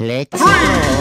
Let's go.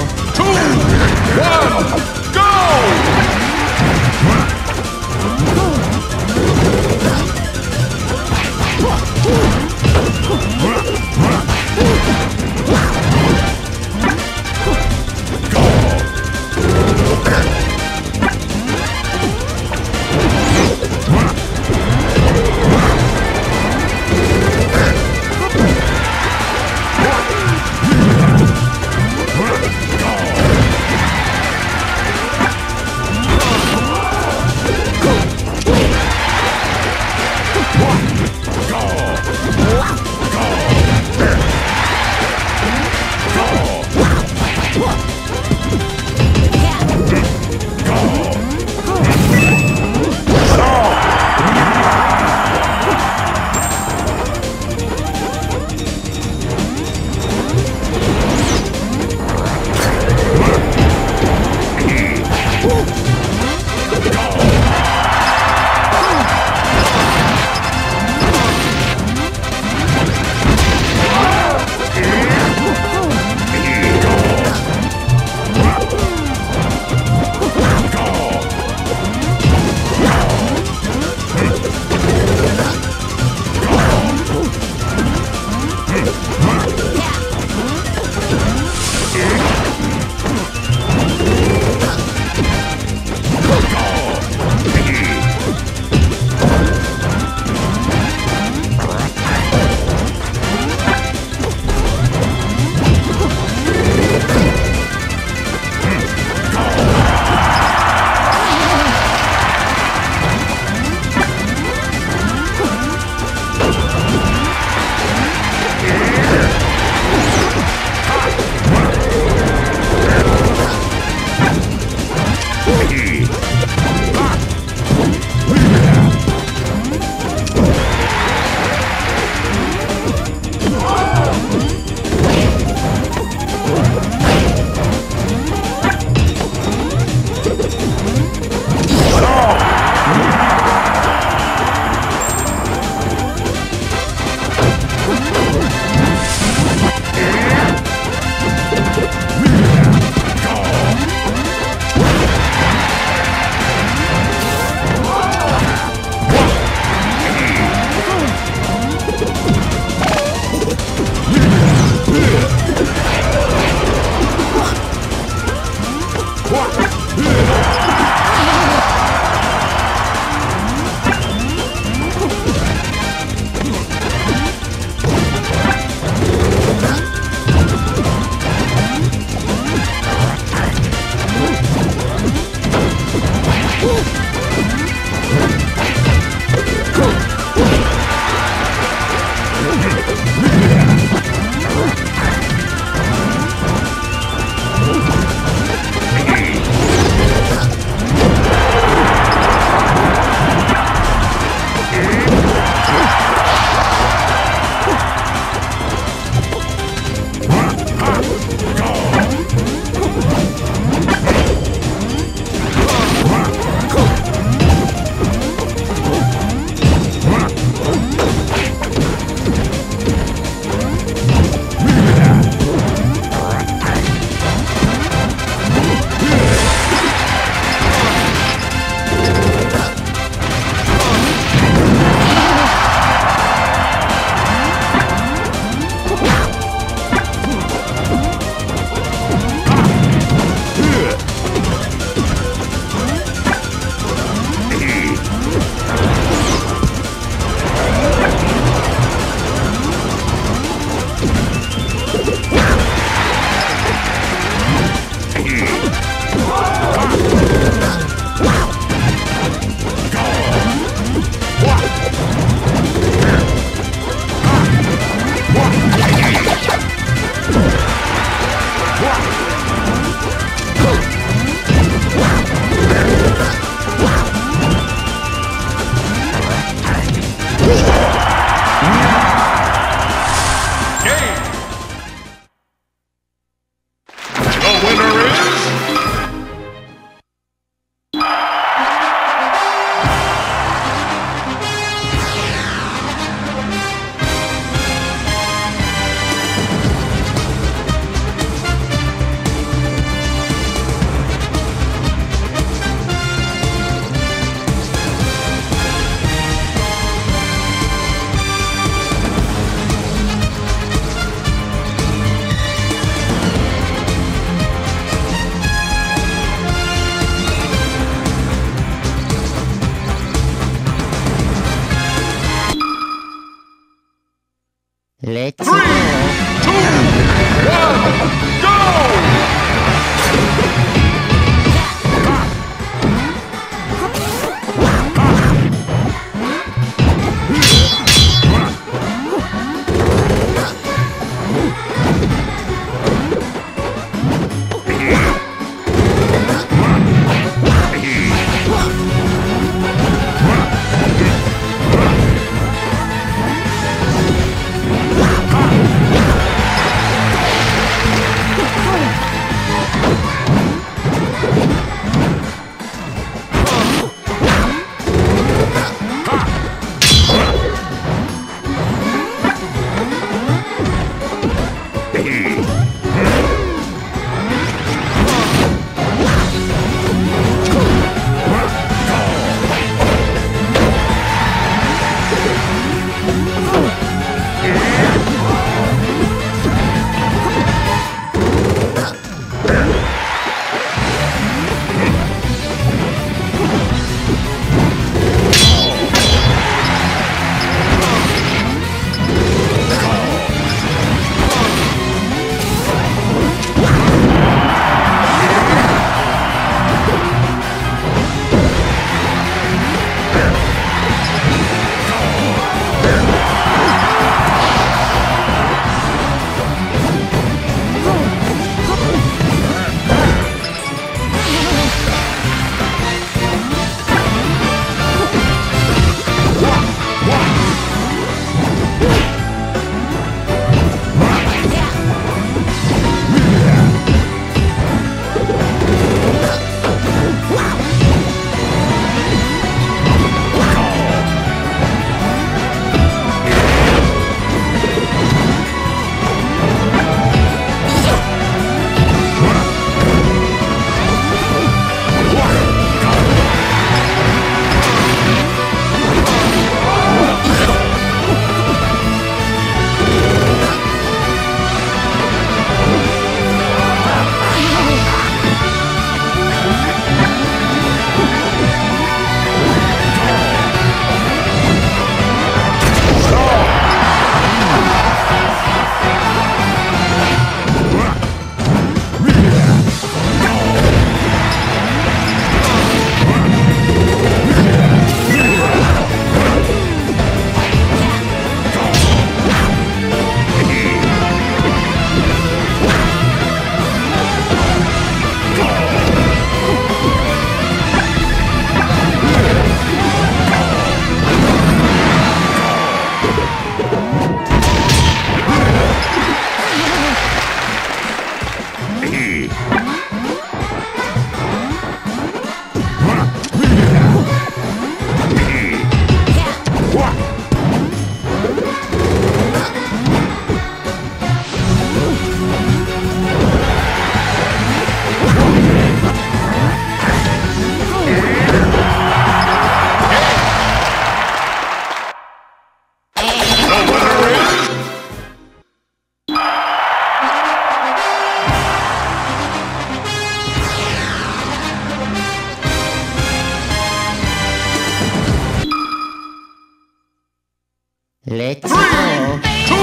Let's three, go. two,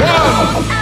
one,